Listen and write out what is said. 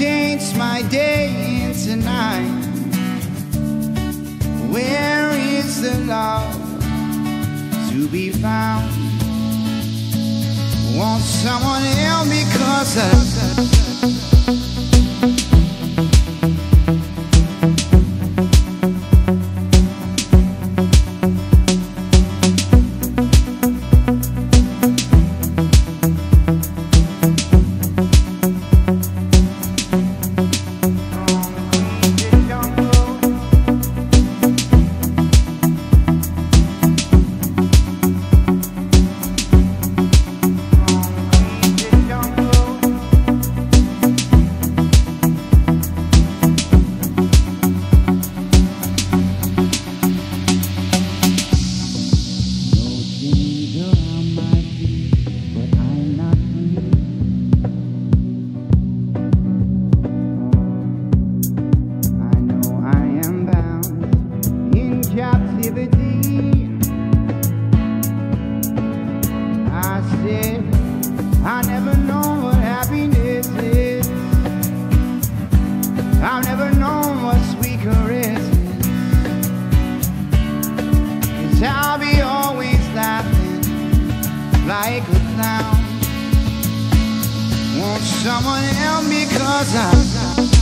changed my day into night. Where is the love to be found? Won't someone help me? Cause I. someone help me cause I